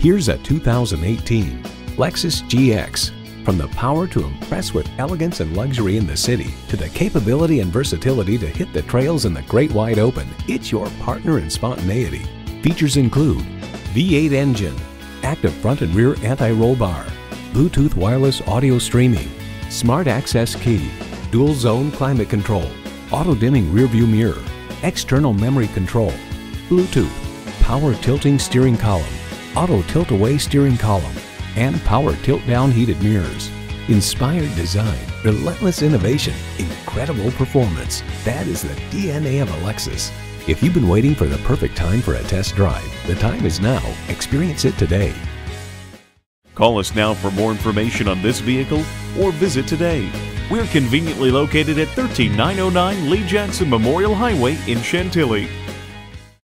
Here's a 2018 Lexus GX. From the power to impress with elegance and luxury in the city to the capability and versatility to hit the trails in the great wide open, it's your partner in spontaneity. Features include V8 engine, active front and rear anti-roll bar, Bluetooth wireless audio streaming, smart access key, dual zone climate control, auto dimming rear view mirror, external memory control, Bluetooth, power tilting steering column, auto tilt away steering column, and power tilt down heated mirrors. Inspired design, relentless innovation, incredible performance. That is the DNA of a Lexus. If you've been waiting for the perfect time for a test drive, the time is now. Experience it today. Call us now for more information on this vehicle or visit today. We're conveniently located at 13909 Lee Jackson Memorial Highway in Chantilly.